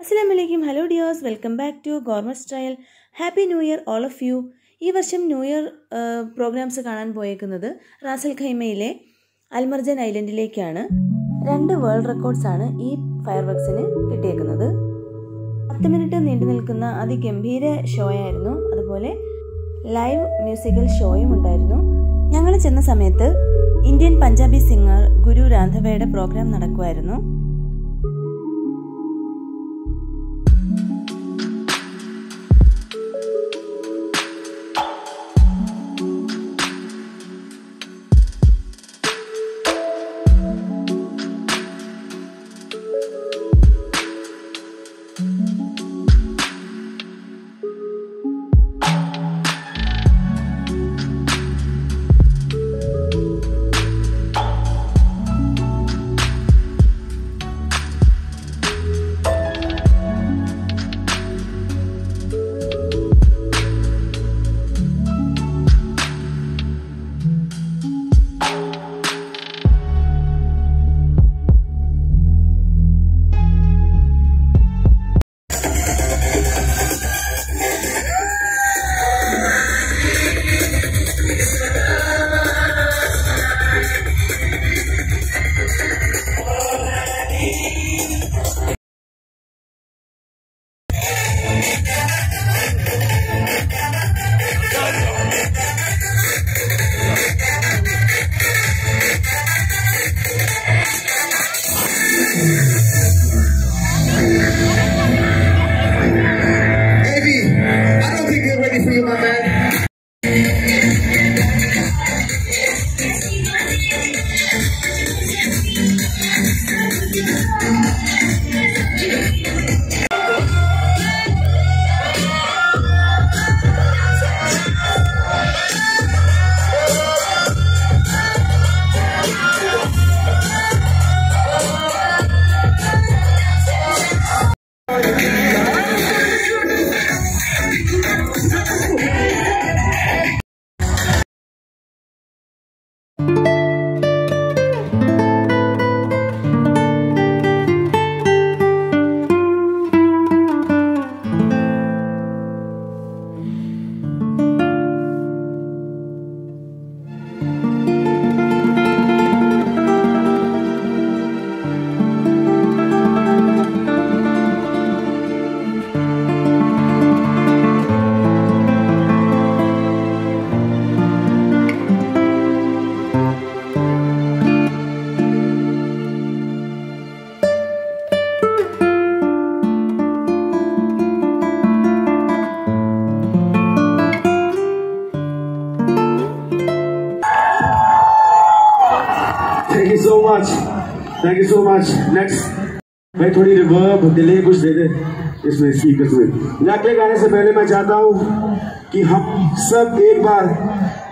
അസ്സലാമലൈക്കും. Hello dears welcome back to Gormas style happy new year all of you ഈ വർഷം new year programmes കാണാൻ പോയേക്കുന്നത് Ras al ഖൈമയിലെ അൽമർജൻ ഐലൻഡിലേക്കാണ്. രണ്ട് world റെക്കോർഡ്സാണ് ഈ ഫയർ വർക്സിന് കിട്ടിയേക്കുന്നത്. പത്ത് മിനിറ്റ് നീണ്ടു നിൽക്കുന്ന അതിഗംഭീര ഷോ ആയിരുന്നു. അതുപോലെ ലൈവ് മ്യൂസിക്കൽ ഷോയും ഉണ്ടായിരുന്നു. ഞങ്ങൾ ചെന്ന സമയത്ത് ഇന്ത്യൻ പഞ്ചാബി സിംഗർ ഗുരു രാന്ധവയുടെ പ്രോഗ്രാം നടക്കുമായിരുന്നു Thank you so much. Next. मैं थोड़ी रिवर्ब डिले कुछ दे दे। इसमें स्पीकर में अगले गाने से पहले मैं चाहता हूँ कि हम सब एक बार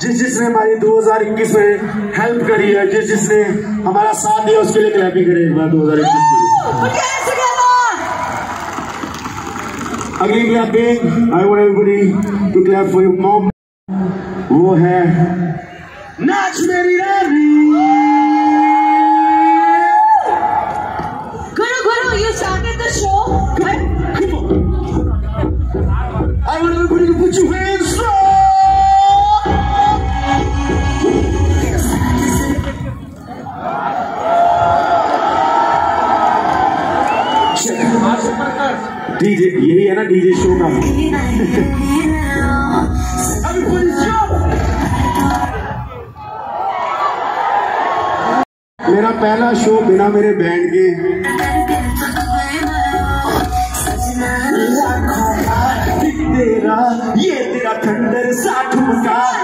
जिस जिसने हमारी 2021 में हेल्प करी है जिस जिसने हमारा साथ दिया उसके लिए क्लैपिंग करें एक बार 2021 में अगली clapping I want everybody to clap for your mom वो है नाच मेरी रानी। Put your. डीजे यही है ना डीजे शो का. मेरा पहला शो बिना मेरे बैंड के तेरा ये तेरा खंडर साठ का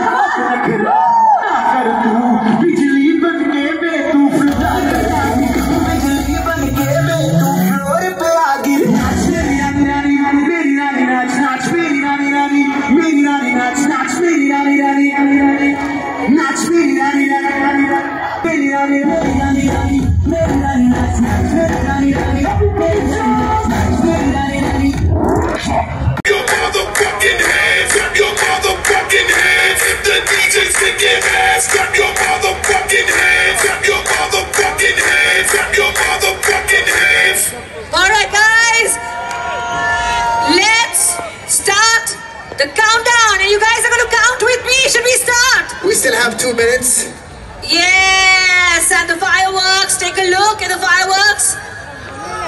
minutes. Yes, and the fireworks. Take a look at the fireworks.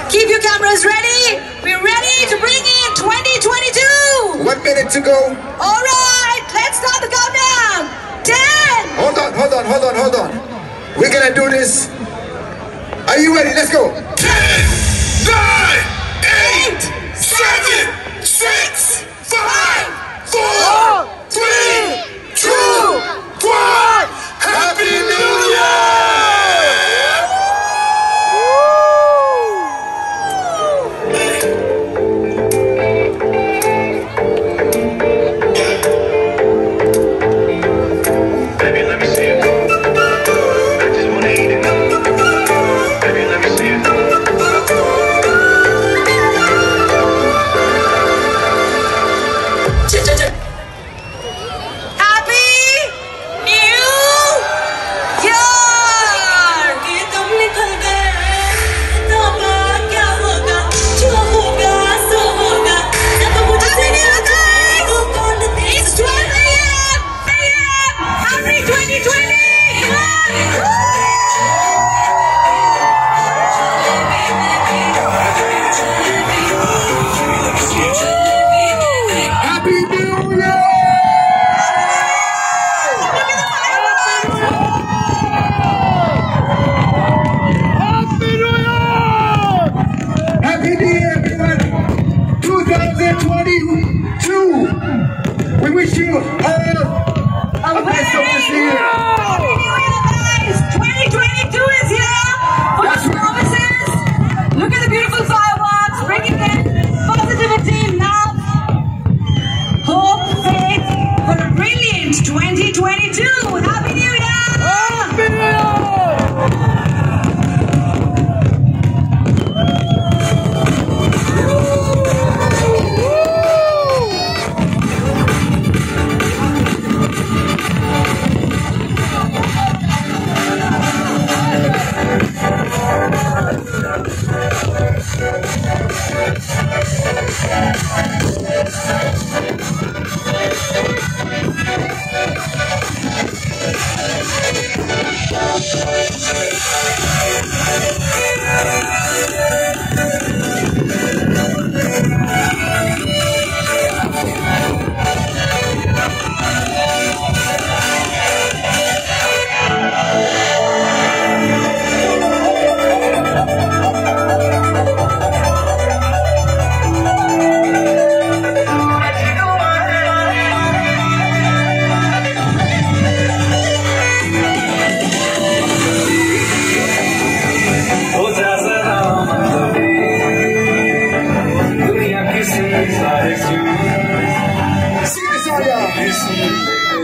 Keep your cameras ready. We're ready to bring in 2022. One minute to go. All right, let's start the countdown. 10, Hold on, hold on, hold on, hold on. We're gonna do this. Are you ready? Let's go. Thank you.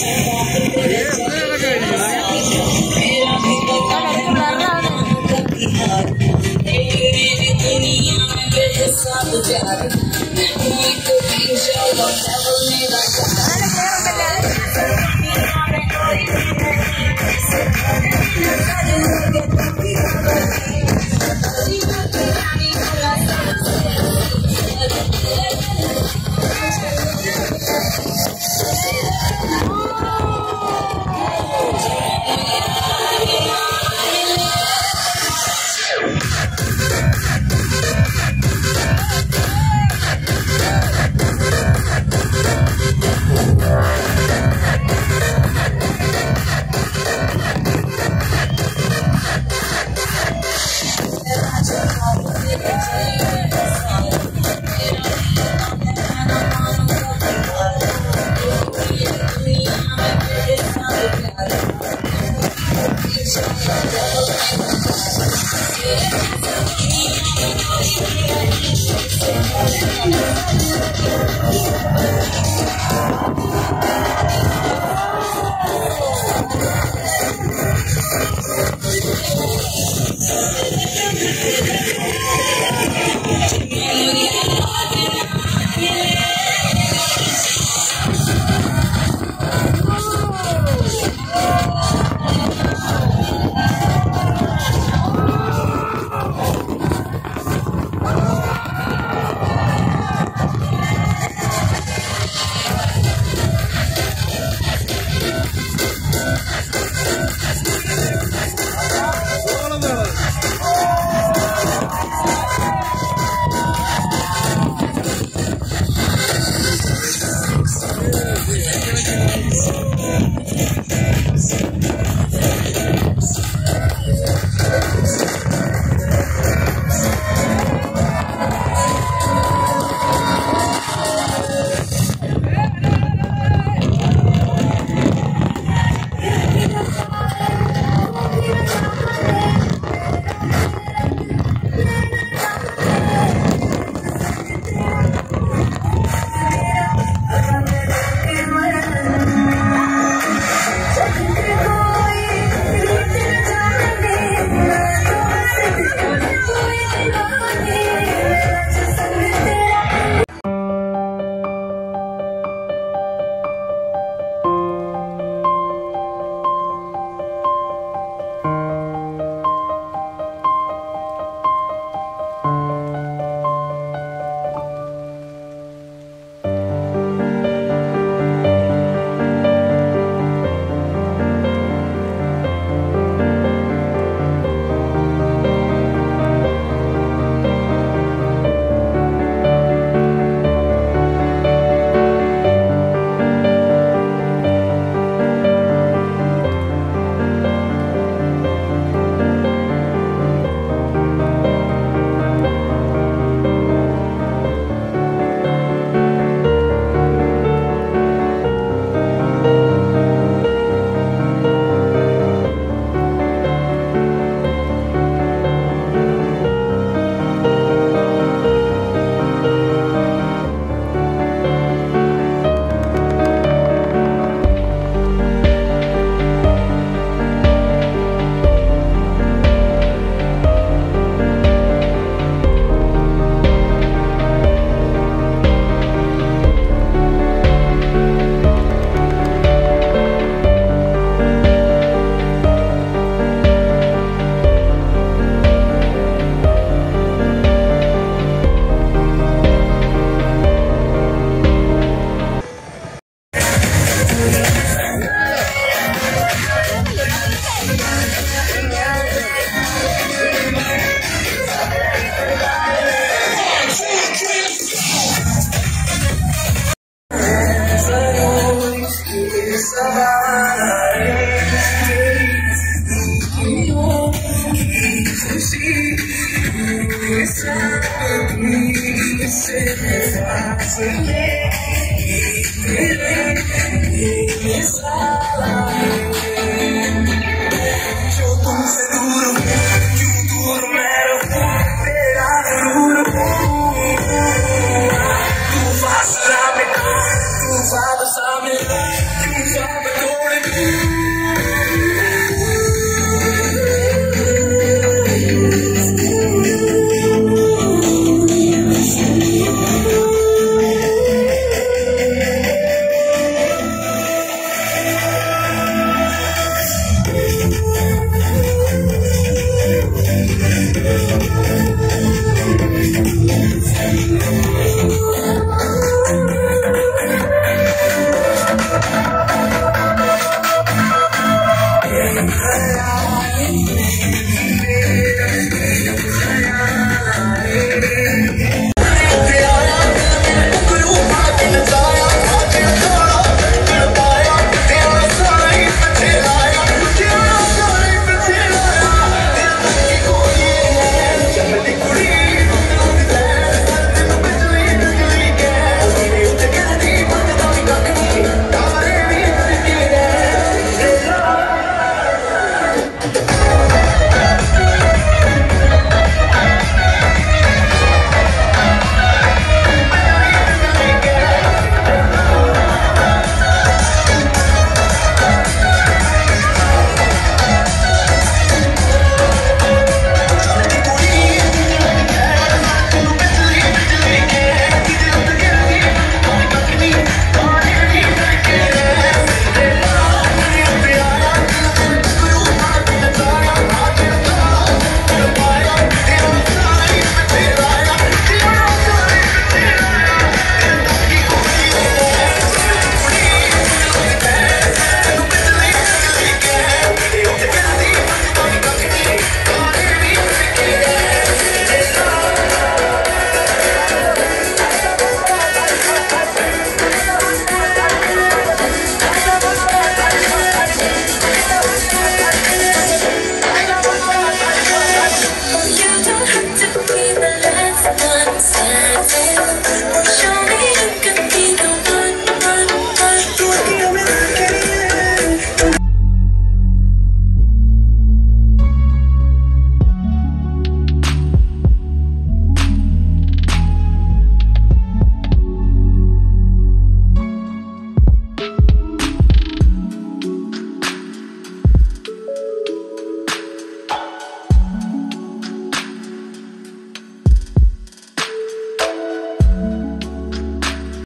I'm